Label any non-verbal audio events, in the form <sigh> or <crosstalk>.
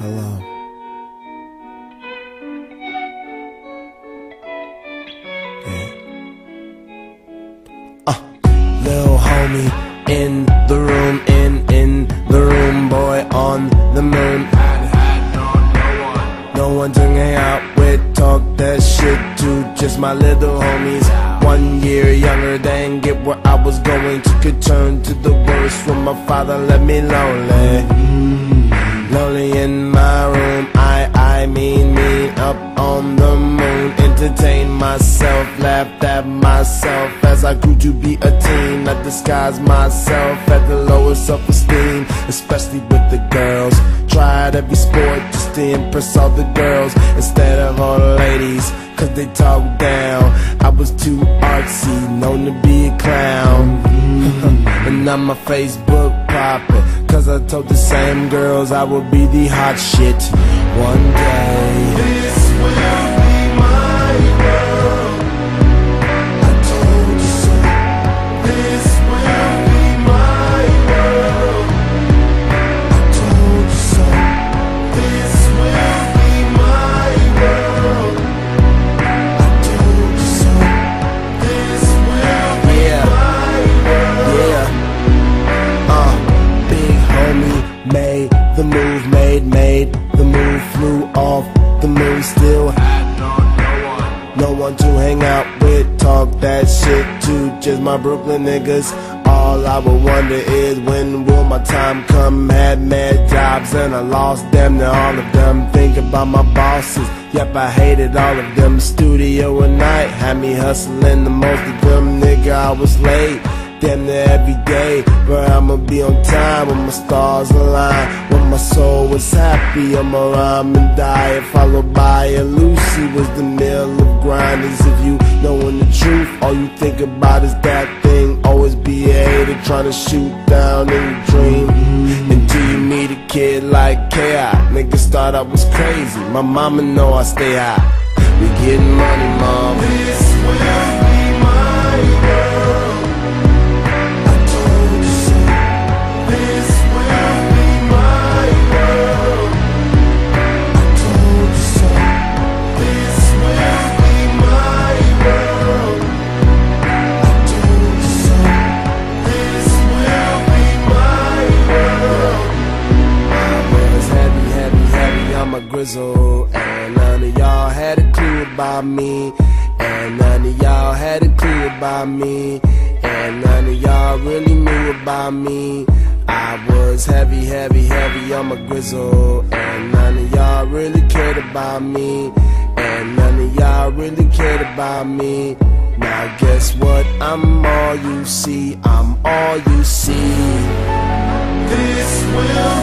Hello. Yeah. Uh, little homie in the room, in in the room, boy on the moon. No one to hang out with, talk that shit to just my little homies. One year younger, than get where I was going. Took a turn to the worst when my father left me. Lonely myself as I grew to be a teen. I disguised myself at the lowest self esteem, especially with the girls. Tried every sport just to impress all the girls instead of all the ladies, cause they talk down. I was too artsy, known to be a clown. <laughs> and now my Facebook poppin', cause I told the same girls I would be the hot shit one day. The move, made, made the move, flew off the moon, still had no one No one to hang out with, talk that shit to, just my Brooklyn niggas. All I would wonder is when will my time come? Had mad jobs and I lost them, now all of them. Think about my bosses, yep, I hated all of them. Studio at night had me hustling the most of them, nigga, I was late. Damn near every day, but I'ma be on time when my stars align. My soul was happy, I'ma rhyme and die. Followed by a Lucy was the mill of grinders. If you knowing the truth, all you think about is that thing. Always be a hater trying to shoot down in your dream. Mm-hmm. Until you meet a kid like K.I. Niggas thought I was crazy. My mama know I stay high. We getting money, mom. Grizzle. And none of y'all had a clue about me. And none of y'all had a clue about me. And none of y'all really knew about me. I was heavy, heavy, heavy, I'm a grizzle. And none of y'all really cared about me. And none of y'all really cared about me. Now guess what? I'm all you see, I'm all you see. This will my.